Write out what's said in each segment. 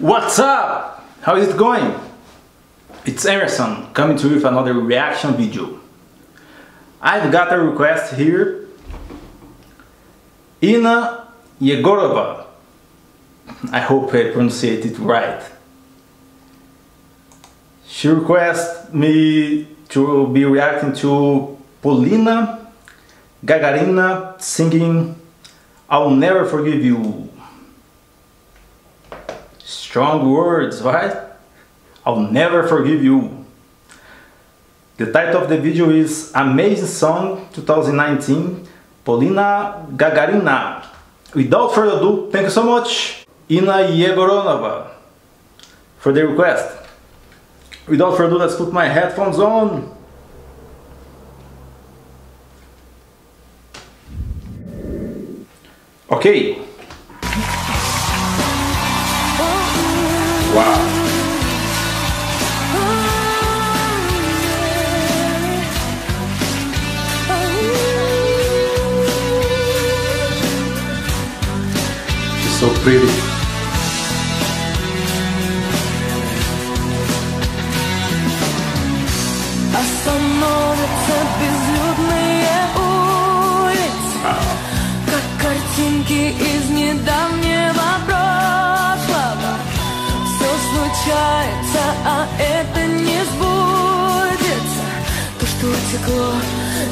What's up? How is it going? It's Emerson coming to you with another reaction video. I've got a request here. Ina Yegorova. I hope I pronounced it right. She requests me to be reacting to Polina Gagarina singing I'll Never Forgive You. Strong words, right? I'll never forgive you. The title of the video is Amazing Song 2019 Polina Gagarina. Without further ado, thank you so much, Ina Yegoronova, for the request. Without further ado, let's put my headphones on. Okay, Wow. So pretty. Остановятся безлюдные улицы Как картинки из недавнего прошлого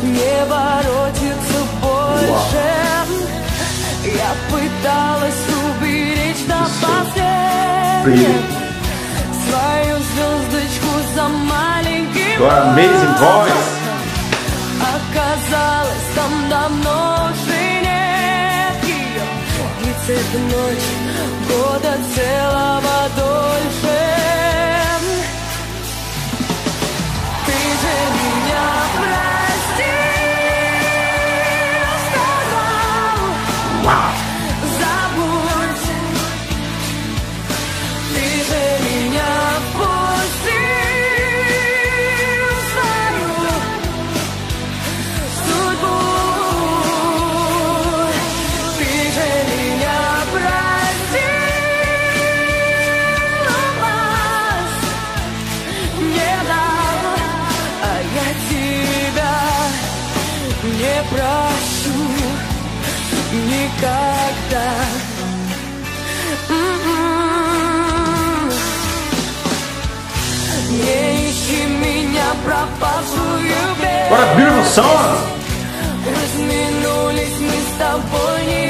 не воротится больше. Я пыталась уберечь до последнего. Свою звездочку за маленький amazing voice. Оказалось, там давно уже нет ее Длится эта ночь года целого не прощу Никогда. Не ищи меня пропавшую What a beautiful song! Разминулись мы с тобой не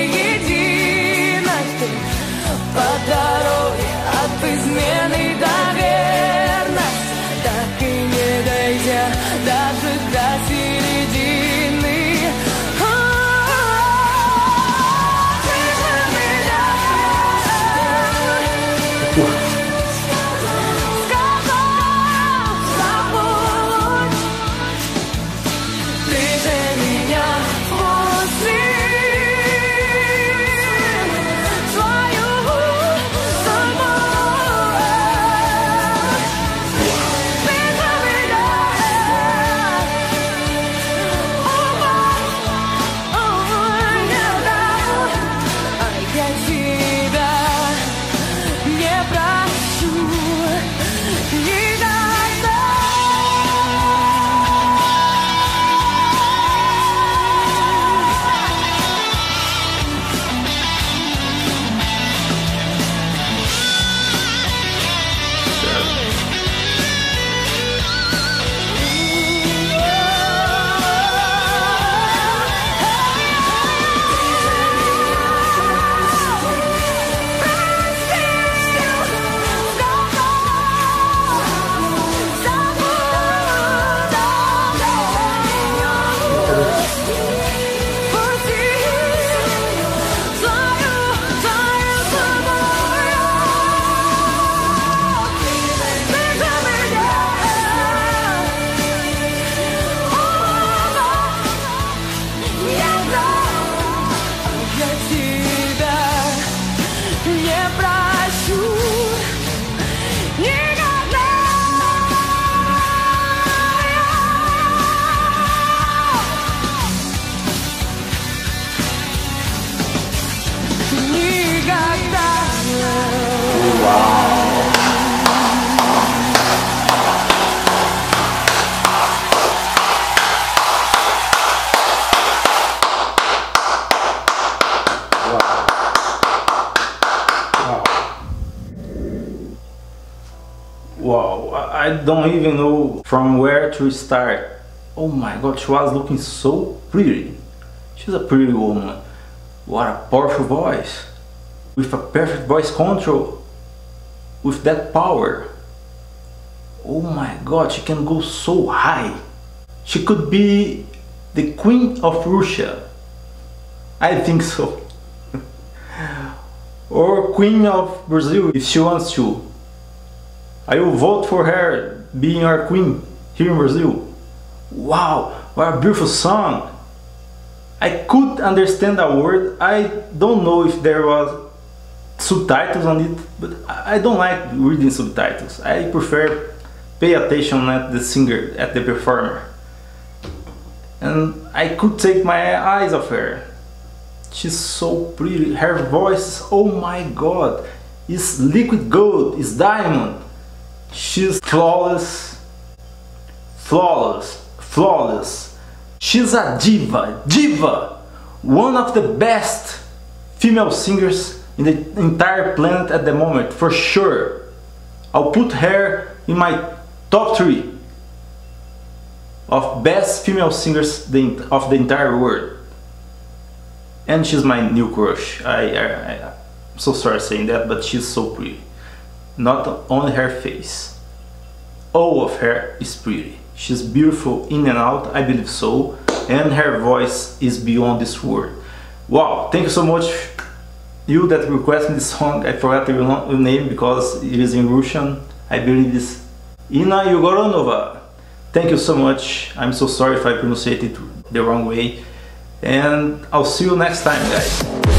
Whoa. Wow, I don't even know from where to start. Oh my god, she was looking so pretty. She's a pretty woman. What a powerful voice. With a perfect voice control. With that power. Oh my god, she can go so high. She could be the queen of Russia. I think so. or queen of Brazil if she wants to. I will vote for her being our queen here in Brazil. Wow, what a beautiful song! I could understand a word. I don't know if there was subtitles on it, but I don't like reading subtitles. I prefer pay attention at the singer, at the performer. And I could take my eyes off her. She's so pretty. Her voice, oh my god, is liquid gold, is diamond. She's flawless, flawless, flawless. She's a diva, diva, one of the best female singers in the entire planet at the moment, for sure. I'll put her in my top three of best female singers of the entire world. And she's my new crush. I, I, I, I'm so sorry saying that, but she's so pretty. Not only her face, all of her is pretty. She's beautiful in and out, I believe so, and her voice is beyond this world. Wow, thank you so much you that requested this song. I forgot your name because it is in Russian. I believe it's Ina Yugoronova. Thank you so much. I'm so sorry if I pronounced it the wrong way. And I'll see you next time, guys.